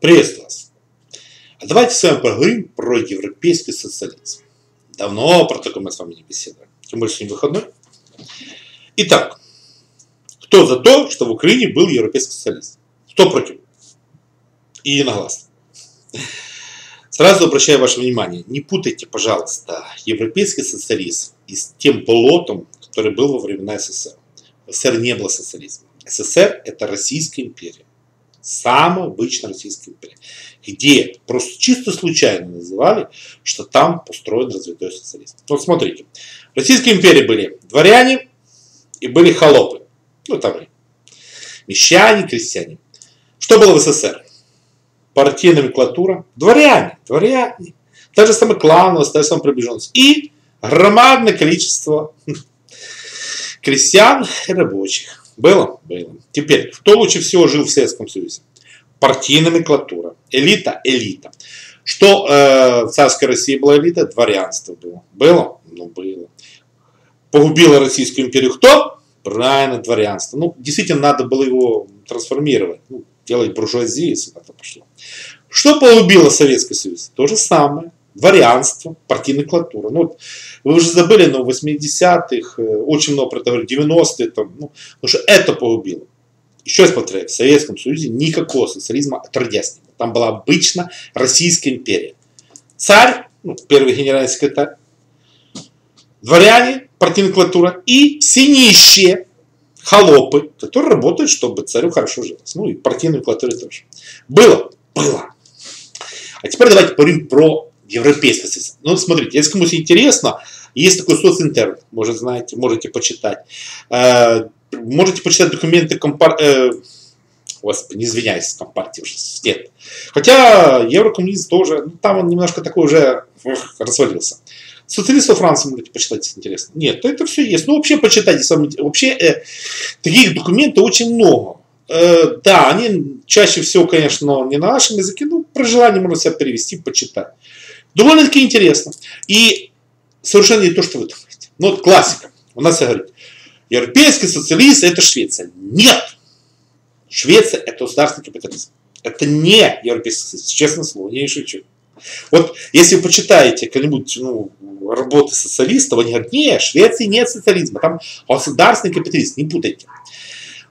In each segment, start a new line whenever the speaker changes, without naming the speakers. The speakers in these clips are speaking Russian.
Приветствую вас. А давайте с вами поговорим про европейский социализм. Давно про такое мы с вами не беседовали. Тем более, сегодня выходной. Итак, кто за то, что в Украине был европейский социализм? Кто против? И единогласно. Сразу обращаю ваше внимание, не путайте, пожалуйста, европейский социализм и с тем болотом, который был во времена СССР. В СССР не было социализма. СССР это Российская империя. Самая обычная Российская империя. Где просто чисто случайно называли, что там построен развитой социализм. Вот смотрите. В Российской империи были дворяне и были холопы. Ну там мещане, крестьяне. Что было в СССР? Партийная номенклатура. Дворяне, дворяне. Та же самая клановость, та же самая приближенность. И громадное количество крестьян и рабочих. Было? Было. Теперь, кто лучше всего жил в Советском Союзе? Партийная номенклатура. Элита? Элита. Что э, в царской России была элита? Дворянство было. Было? Ну, было. Погубила Российскую империю кто? Правильно, дворянство. Ну, действительно, надо было его трансформировать. Ну, делать буржуазию, если это пошло. Что погубило Советский Союз? То же самое дворянство, партийная клатура. Ну, вот, вы уже забыли, но в 80-х, э, очень много про это говорили, 90-е, там, ну, потому что это погубило. Еще раз повторяю, в Советском Союзе никакого социализма отродясь не было. Там была обычно Российская империя. Царь, ну, первый генеральный секретарь, дворяне, партийная клатура и все нищие, холопы, которые работают, чтобы царю хорошо жилось. Ну и партийной клатуре тоже. Было? Было. А теперь давайте поговорим про европейское социализм. Ну, смотрите, если кому-то интересно, есть такой социнтерн, может, знаете, можете почитать. Э, можете почитать документы компар... Э, Господи, не извиняюсь, компартии уже нет. Хотя еврокоммунизм тоже, ну, там он немножко такой уже ох, развалился. Социалистов Франции можете почитать, если интересно. Нет, это все есть. Ну, вообще почитайте. Вообще э, таких документов очень много. Э, да, они чаще всего, конечно, не на нашем языке, но при желании можно себя перевести, почитать. Довольно-таки интересно. И совершенно не то, что вы думаете. Ну, вот классика. У нас говорит, европейский социализм это Швеция. Нет! Швеция это государственный капитализм. Это не европейский социализм, честное слово, не шучу. Вот если вы почитаете какие-нибудь ну, работы социалистов, они говорят, нет, в Швеции нет социализма, там государственный капитализм, не путайте.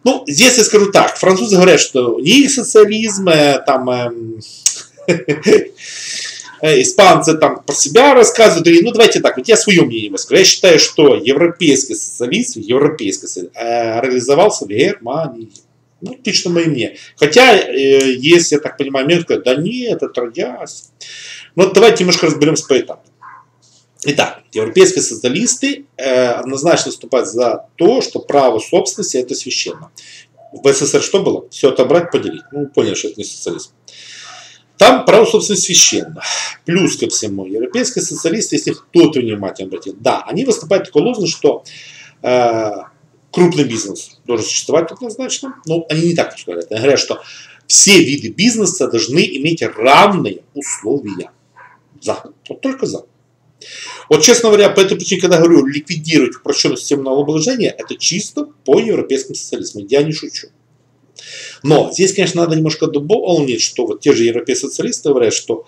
Ну, здесь я скажу так, французы говорят, что не социализм, э, там, Э, испанцы там про себя рассказывают, и ну давайте так, вот я свое мнение выскажу. Я считаю, что европейский социализм, европейский социализм э, реализовался в Германии. Ну, лично мое мнение. Хотя, э, есть, я так понимаю, мне сказать, да нет, это трудясь. Но ну, давайте немножко разберемся по этапу. Итак, европейские социалисты э, однозначно выступают за то, что право собственности это священно. В СССР что было? Все отобрать, поделить. Ну, поняли, что это не социализм. Там право собственности священно. Плюс ко всему, европейские социалисты, если кто-то внимательно обратил, да, они выступают такой лозунг, что э, крупный бизнес должен существовать однозначно, но они не так говорят. Они говорят, что все виды бизнеса должны иметь равные условия. За. Вот только за. Вот, честно говоря, по этой причине, когда говорю ликвидировать упрощенную систему налогообложения, это чисто по европейскому социализму. Я не шучу. Но здесь, конечно, надо немножко дополнить, что вот те же европейские социалисты говорят, что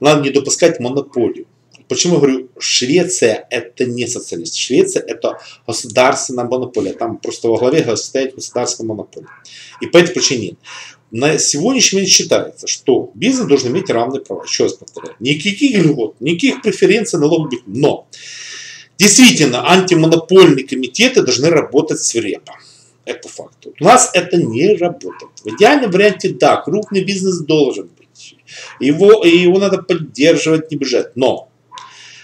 надо не допускать монополию. Почему я говорю, Швеция это не социалист. Швеция это государственная монополия. Там просто во главе стоит государственная монополия. И по этой причине на сегодняшний момент считается, что бизнес должен иметь равные права. Еще раз повторяю. Никаких льгот, никаких преференций налогов быть. Но действительно антимонопольные комитеты должны работать свирепо. Это факт. У нас это не работает. В идеальном варианте, да, крупный бизнес должен быть. Его, его надо поддерживать, не бежать. Но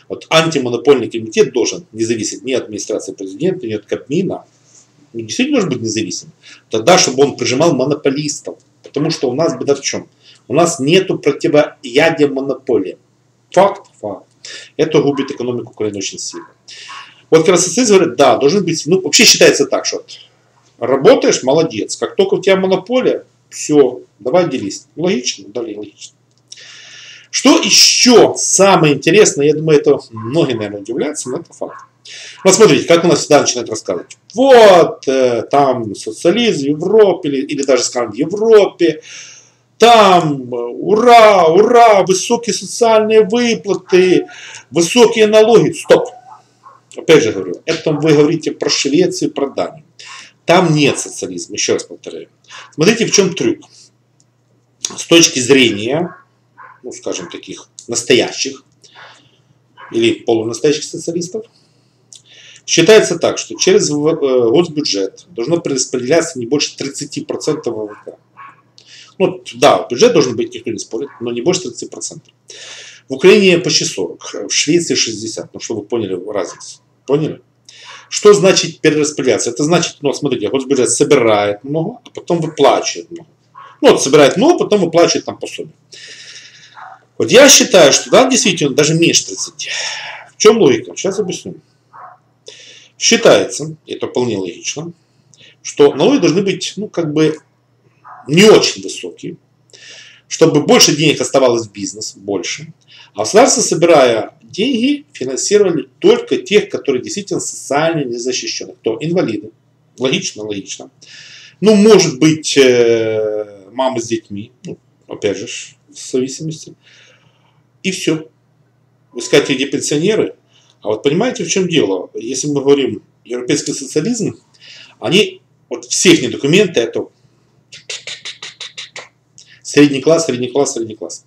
вот антимонопольный комитет должен не зависеть ни от администрации президента, ни от Кабмина. Он действительно должен быть независим. Тогда, чтобы он прижимал монополистов. Потому что у нас беда в чем? У нас нет противоядия монополии. Факт, факт. Это губит экономику Украины очень сильно. Вот как говорят, да, должен быть, ну вообще считается так, что Работаешь, молодец. Как только у тебя монополия, все, давай делись. Логично? Да, логично. Что еще самое интересное, я думаю, это многие, наверное, удивляются, но это факт. Вот смотрите, как у нас всегда начинают рассказывать. Вот, э, там социализм в Европе, или, или даже, скажем, в Европе, там ура, ура, высокие социальные выплаты, высокие налоги. Стоп. Опять же говорю, это вы говорите про Швецию, про Данию. Там нет социализма, еще раз повторяю. Смотрите, в чем трюк. С точки зрения, ну, скажем, таких настоящих или полунастоящих социалистов, считается так, что через э, госбюджет должно перераспределяться не больше 30% ВВП. Ну, да, бюджет должен быть, никто не спорит, но не больше 30%. В Украине почти 40, в Швеции 60, ну, чтобы вы поняли разницу. Поняли? Что значит перераспределяться? Это значит, ну, смотрите, госбюджет собирает много, а потом выплачивает много. Ну, вот собирает много, потом выплачивает там пособие. Вот я считаю, что да, действительно, даже меньше 30. В чем логика? Сейчас объясню. Считается, это вполне логично, что налоги должны быть, ну, как бы, не очень высокие, чтобы больше денег оставалось в бизнес, больше. А государство, собирая деньги, финансировали только тех, которые действительно социально не защищены. Кто? Инвалиды. Логично, логично. Ну, может быть, э, мамы с детьми, ну, опять же, в зависимости. И все. Скажете, где пенсионеры? А вот понимаете, в чем дело? Если мы говорим европейский социализм, они, вот все их документы, это средний класс, средний класс, средний класс.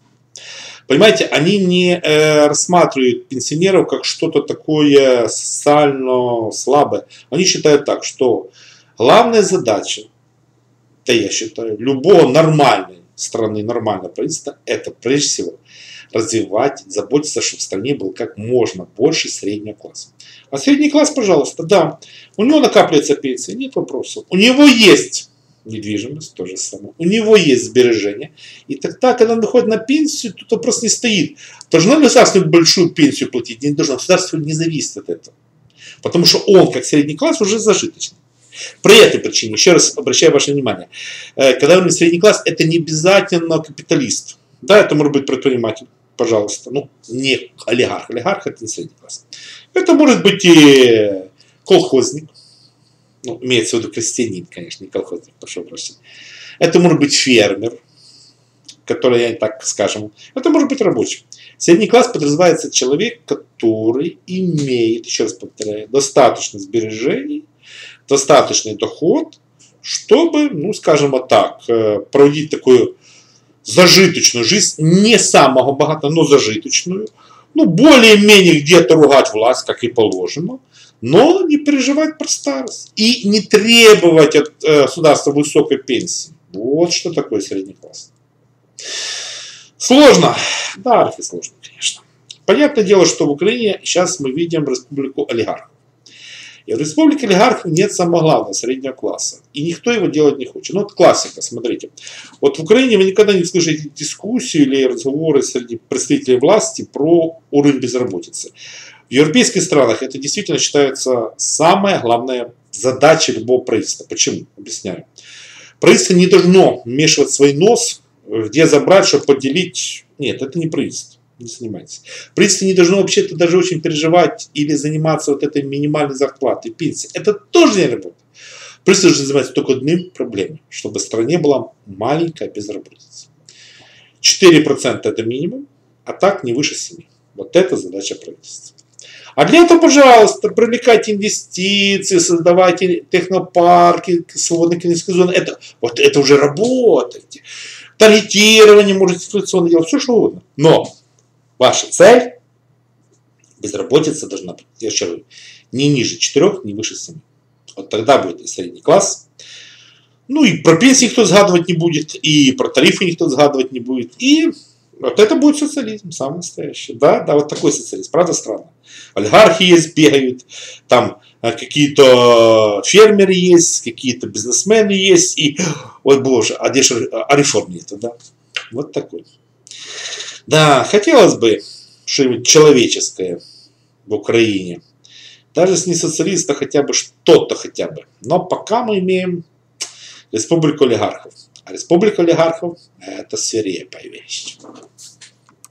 Понимаете, они не э, рассматривают пенсионеров как что-то такое социально слабое. Они считают так, что главная задача, да я считаю, любого нормальной страны, нормального правительства, это прежде всего развивать, заботиться, чтобы в стране был как можно больше среднего класса. А средний класс, пожалуйста, да, у него накапливается пенсия, нет вопросов. У него есть недвижимость, то же самое. У него есть сбережения. И тогда, когда он выходит на пенсию, тут вопрос не стоит. Должно ли государство большую пенсию платить? Не должно. Государство не зависит от этого. Потому что он, как средний класс, уже зажиточный. При этой причине, еще раз обращаю ваше внимание, э, когда мы средний класс, это не обязательно капиталист. Да, это может быть предприниматель, пожалуйста. Ну, не олигарх. Олигарх это не средний класс. Это может быть и колхозник, ну, имеется в виду крестьянин, конечно, не колхозник, прошу прощения. Это может быть фермер, который, я так скажем, это может быть рабочий. Средний класс подразумевается человек, который имеет, еще раз повторяю, достаточно сбережений, достаточный доход, чтобы, ну, скажем так, э, проводить такую зажиточную жизнь, не самого богатого, но зажиточную, ну, более-менее где-то ругать власть, как и положено, но не переживать про старость и не требовать от э, государства высокой пенсии. Вот что такое средний класс. Сложно. Да, архи сложно, конечно. Понятное дело, что в Украине сейчас мы видим республику олигархов. И в республике олигархов нет самого главного, среднего класса. И никто его делать не хочет. Ну, вот классика, смотрите. Вот в Украине вы никогда не слышите дискуссию или разговоры среди представителей власти про уровень безработицы. В европейских странах это действительно считается самая главная задача любого правительства. Почему? Объясняю. Правительство не должно вмешивать свой нос, где забрать, чтобы поделить. Нет, это не правительство. Не занимайтесь. Правительство не должно вообще-то даже очень переживать или заниматься вот этой минимальной зарплатой, пенсией. Это тоже не работает. Правительство должно заниматься только одним проблемой, чтобы в стране была маленькая безработица. 4% это минимум, а так не выше 7%. Вот это задача правительства. А для этого, пожалуйста, привлекайте инвестиции, создавайте технопарки, свободные клинические зоны. Это, вот это уже работает. Таргетирование можете инфляционно делать, все что угодно. Но ваша цель, безработица должна быть, я еще говорю, не ниже 4, не выше 7. Вот тогда будет и средний класс. Ну и про пенсии никто сгадывать не будет, и про тарифы никто сгадывать не будет. И вот это будет социализм, самый настоящий. Да, да, вот такой социализм. Правда странно. Олигархи есть, бегают, там э, какие-то фермеры есть, какие-то бизнесмены есть, и, ой боже, а, где же, а реформ нету, да? Вот такой. Да, хотелось бы что-нибудь человеческое в Украине. Даже если не социалиста, хотя бы что-то хотя бы. Но пока мы имеем республику олигархов. А республика олигархов – это свирепая вещь.